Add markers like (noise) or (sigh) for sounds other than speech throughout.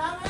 Standar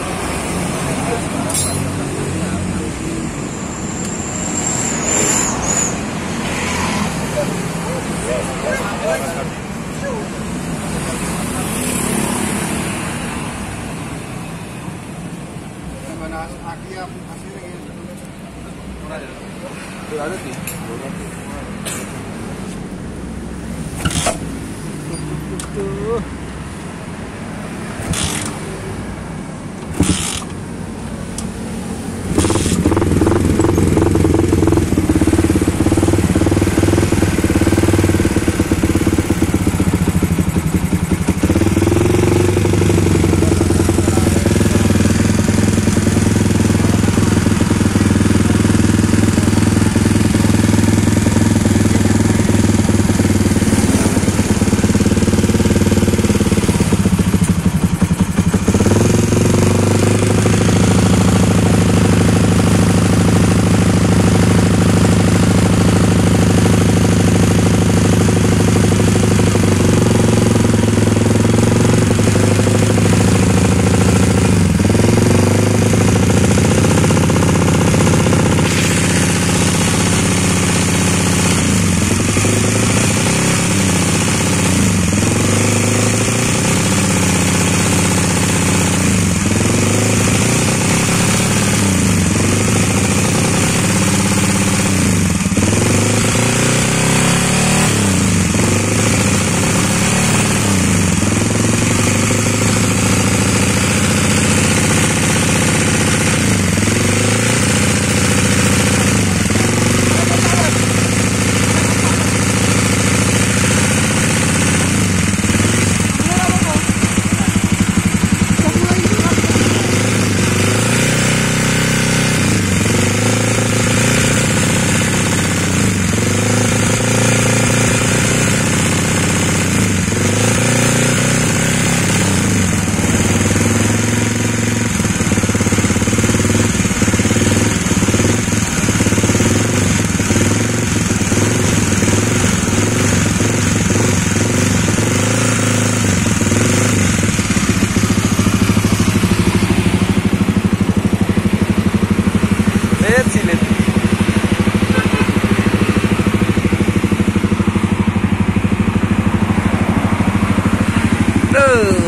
No.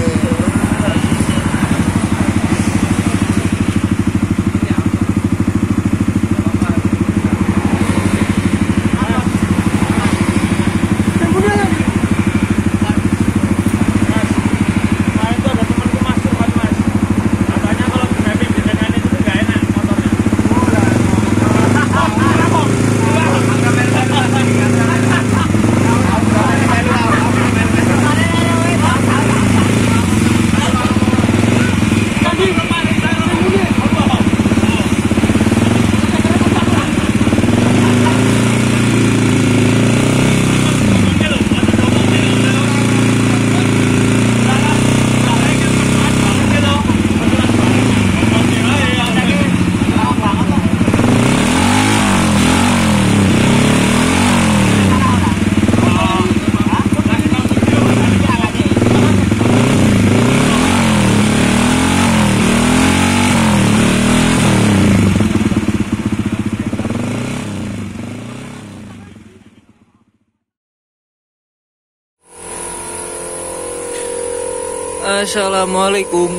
Assalamualaikum.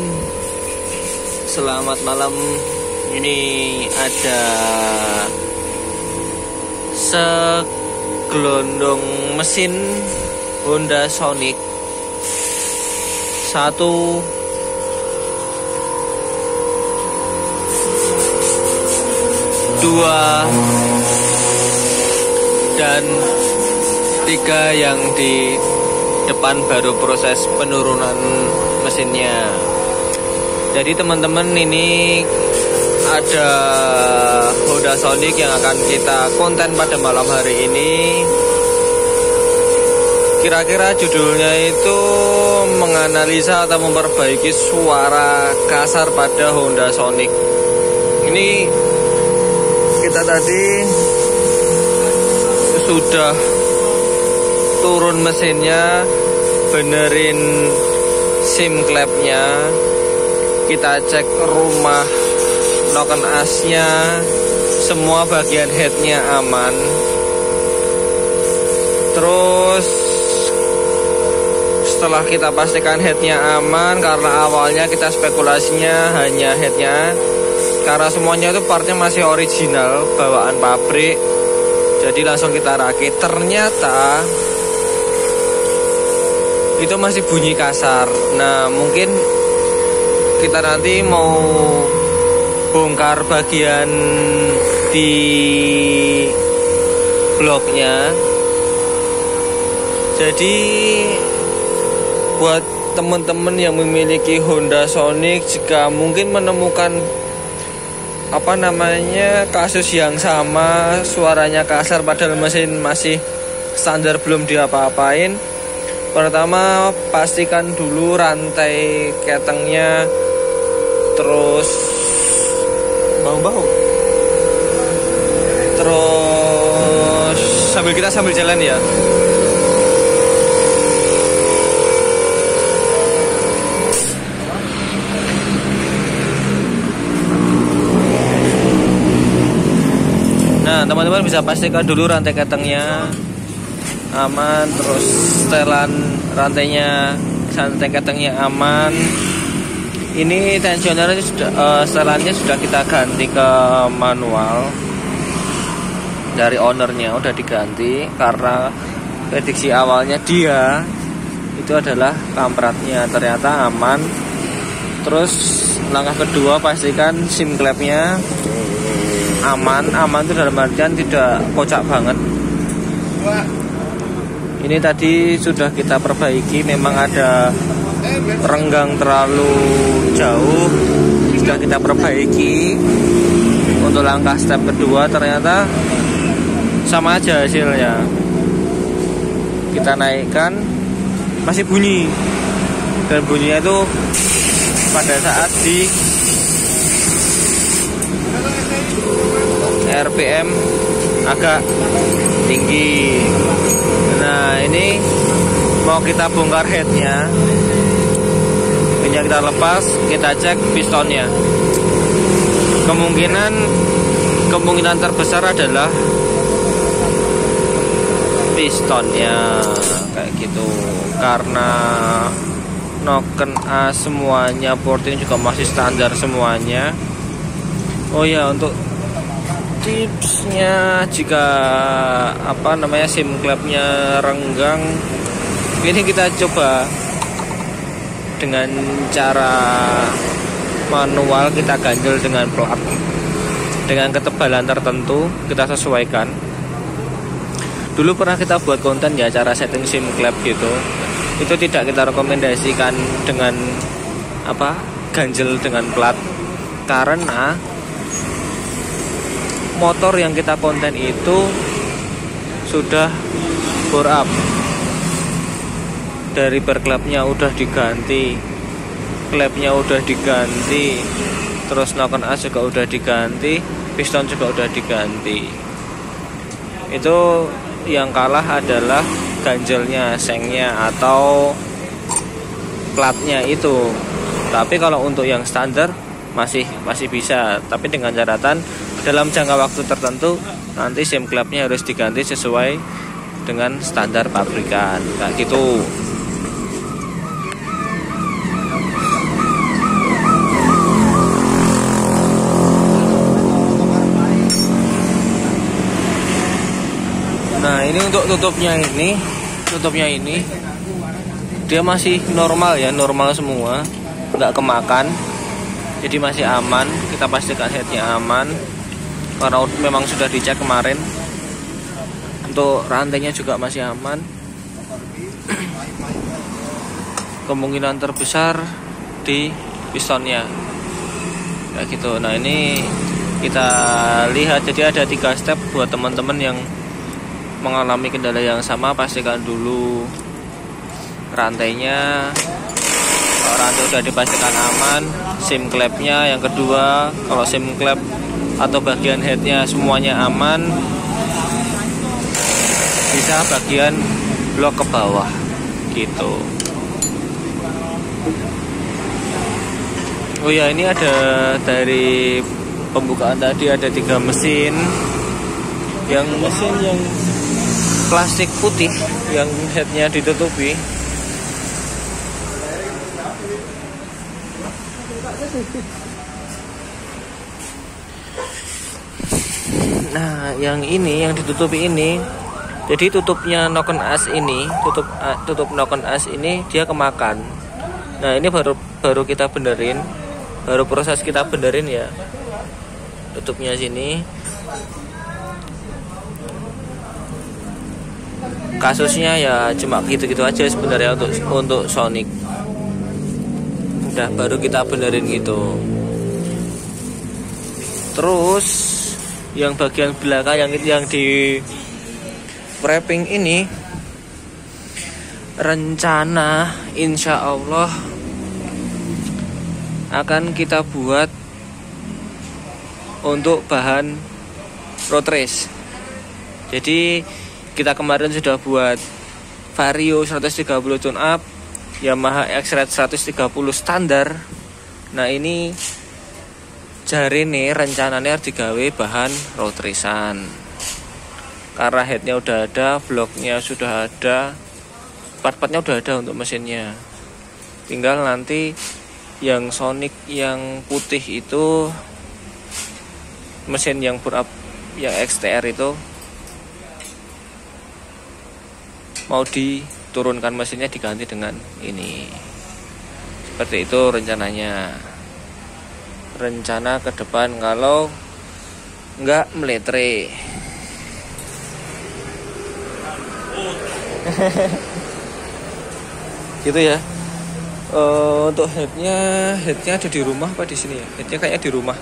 Selamat malam. Ini ada Segelondong mesin Honda Sonic. Satu. Dua. Dan Tiga yang di depan baru proses penurunan mesinnya. Jadi teman-teman ini ada Honda Sonic yang akan kita konten pada malam hari ini. Kira-kira judulnya itu menganalisa atau memperbaiki suara kasar pada Honda Sonic. Ini kita tadi sudah turun mesinnya benerin sim klepnya kita cek rumah noken asnya. Semua bagian headnya aman. Terus setelah kita pastikan headnya aman karena awalnya kita spekulasinya hanya headnya karena semuanya itu partnya masih original bawaan pabrik. Jadi langsung kita rakit. Ternyata itu masih bunyi kasar. Nah, mungkin kita nanti mau bongkar bagian di bloknya. Jadi buat teman-teman yang memiliki Honda Sonic jika mungkin menemukan apa namanya kasus yang sama suaranya kasar padahal mesin masih standar belum diapa-apain Pertama pastikan dulu rantai ketengnya terus bau-bau. Terus sambil kita sambil jalan ya. Nah, teman-teman bisa pastikan dulu rantai ketengnya aman terus setelan rantainya rantai ketengnya aman. Ini tensionernya sudah uh, setelannya sudah kita ganti ke manual dari ownernya udah diganti karena prediksi awalnya dia itu adalah kampratnya ternyata aman. Terus langkah kedua pastikan sim klepnya aman. Aman itu dalam artian tidak kocak banget ini tadi sudah kita perbaiki memang ada renggang terlalu jauh. Sudah kita perbaiki. Untuk langkah step kedua ternyata sama aja hasilnya. Kita naikkan masih bunyi. Dan bunyinya itu pada saat di RPM agak tinggi nah ini mau kita bongkar headnya. Ini kita lepas kita cek pistonnya. Kemungkinan kemungkinan terbesar adalah pistonnya. Kayak gitu. Karena noken A semuanya porting juga masih standar semuanya. Oh ya untuk tipsnya jika apa namanya sim clubnya renggang ini kita coba dengan cara manual kita ganjel dengan plat dengan ketebalan tertentu kita sesuaikan. Dulu pernah kita buat konten ya cara setting sim club gitu. Itu tidak kita rekomendasikan dengan apa ganjel dengan plat. Karena motor yang kita konten itu sudah bore up. Dari berklapnya udah diganti klepnya udah diganti terus noken as juga udah diganti piston juga udah diganti. Itu yang kalah adalah ganjelnya sengnya atau platnya itu. Tapi kalau untuk yang standar masih masih bisa. Tapi dengan catatan dalam jangka waktu tertentu nanti SIM clubnya harus diganti sesuai dengan standar pabrikan. Kayak gitu. Nah ini untuk tutupnya ini Tutupnya ini Dia masih normal ya Normal semua. Nggak kemakan. Jadi masih aman. Kita pastikan headnya aman karena memang sudah dicek kemarin. Untuk rantainya juga masih aman. (clears throat) Kemungkinan terbesar di pistonnya. Kayak gitu. Nah, ini kita lihat jadi ada tiga step buat teman-teman yang mengalami kendala yang sama pastikan dulu rantainya kalau rantai sudah dipastikan aman sim klepnya yang kedua kalau sim klep atau bagian headnya semuanya aman bisa bagian blok ke bawah gitu. Oh ya ini ada dari pembukaan tadi ada tiga mesin. Yang mesin yang plastik putih yang headnya ditutupi nah yang ini yang ditutupi ini jadi tutupnya noken as ini tutup tutup noken as ini dia kemakan. Nah ini baru baru kita benerin baru proses kita benerin ya. Tutupnya sini. Kasusnya ya cuma gitu-gitu aja sebenarnya untuk untuk Sonic. Udah baru kita benerin gitu terus yang bagian belakang yang yang di wrapping ini rencana insya Allah akan kita buat untuk bahan road race. Jadi kita kemarin sudah buat Vario 130 tune up Yamaha X-Red 130 standar. Nah ini jari nih rencananya digawe bahan road racean karena headnya udah ada bloknya sudah ada part-partnya udah ada untuk mesinnya. Tinggal nanti yang Sonic yang putih itu mesin yang pur yang XTR itu mau diturunkan mesinnya diganti dengan ini. Seperti itu rencananya rencana ke depan kalau nggak meletre (laughs) gitu ya. Uh, untuk headnya headnya ada di rumah apa di sini ya? Headnya kayaknya di rumah.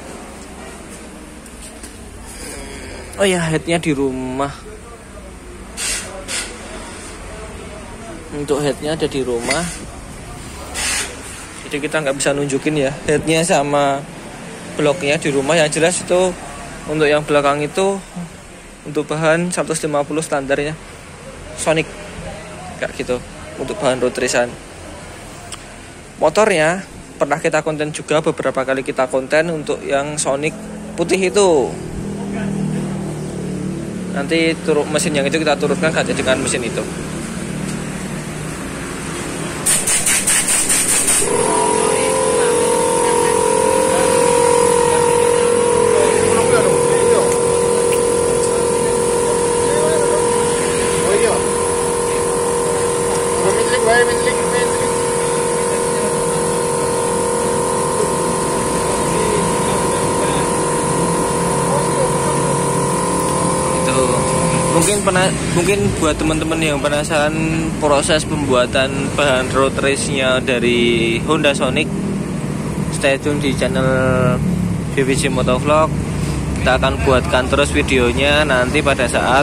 Oh ya headnya di rumah. Untuk headnya ada di rumah. Jadi kita nggak bisa nunjukin ya. Headnya sama bloknya di rumah. Yang jelas itu untuk yang belakang itu untuk bahan 150 standarnya. Sonic. Kayak gitu untuk bahan road racean. Motornya pernah kita konten juga beberapa kali kita konten untuk yang Sonic putih itu. Nanti turun mesin yang itu kita turunkan ganti dengan mesin itu mungkin pernah mungkin buat teman-teman yang penasaran proses pembuatan bahan road race-nya dari Honda Sonic stay tune di channel BBC Motovlog. Kita akan buatkan terus videonya nanti pada saat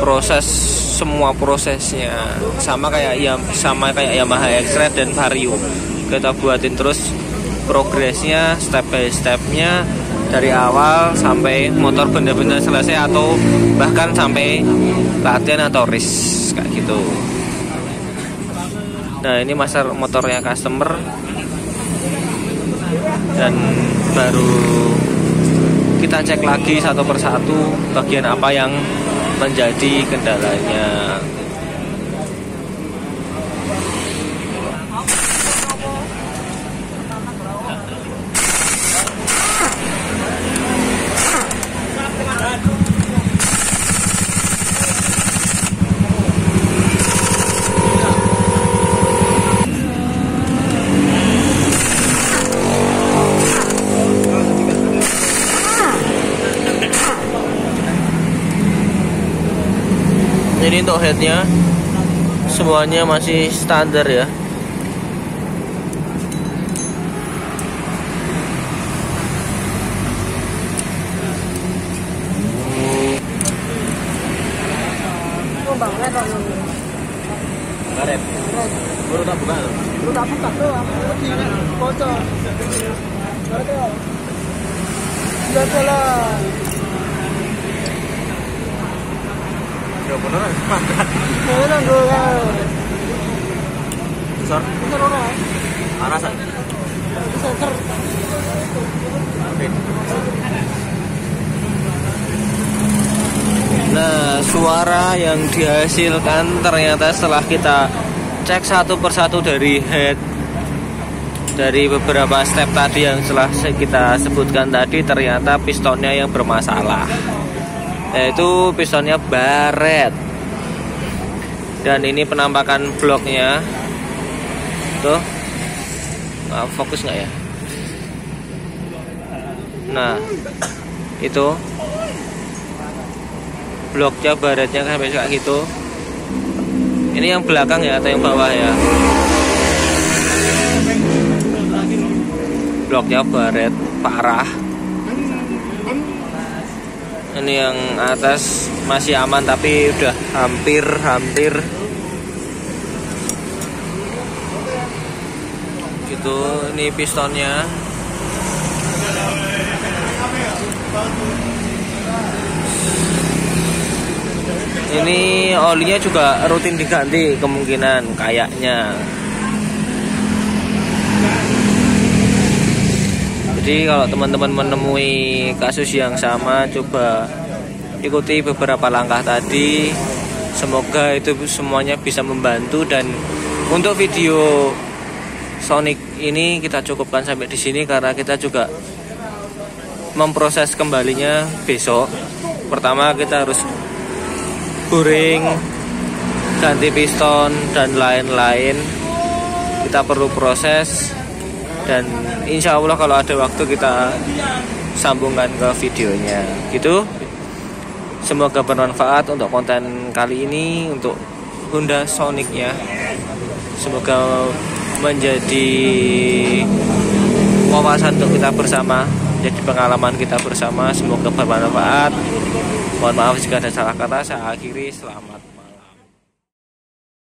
proses semua prosesnya. Sama kayak ya sama kayak Yamaha X-Red dan Vario. Kita buatin terus progresnya step by stepnya dari awal sampai motor benar-benar selesai atau bahkan sampai latihan atau race kayak gitu. Nah ini master motornya customer. Dan baru kita cek lagi satu persatu bagian apa yang menjadi kendalanya ini untuk headnya semuanya masih standar ya. Baru tak buka. Lu tak buka doang. Putih kan, bocor. Red ya. Udah salah. Ya beneran. Besar. Besar. Oke. Nah, suara yang dihasilkan ternyata setelah kita cek satu persatu dari head dari beberapa step tadi yang telah kita sebutkan tadi ternyata pistonnya yang bermasalah yaitu pistonnya baret. Dan ini penampakan bloknya. Tuh. Nah, fokus nggak ya? Nah itu. Bloknya baretnya sampai kayak gitu. Ini yang belakang ya atau yang bawah ya? Bloknya baret parah ini yang atas masih aman tapi udah hampir hampir. Gitu ini pistonnya. Ini olinya juga rutin diganti kemungkinan kayaknya jadi kalau teman-teman menemui kasus yang sama coba ikuti beberapa langkah tadi. Semoga itu semuanya bisa membantu. Dan untuk video Sonic ini kita cukupkan sampai di sini karena kita juga memproses kembalinya besok. Pertama kita harus boring ganti piston dan lain-lain. Kita perlu proses dan insya Allah kalau ada waktu kita sambungkan ke videonya. Gitu. Semoga bermanfaat untuk konten kali ini untuk Honda Sonicnya. Semoga menjadi wawasan untuk kita bersama jadi pengalaman kita bersama. Semoga bermanfaat. Mohon maaf jika ada salah kata. Saya akhiri. Selamat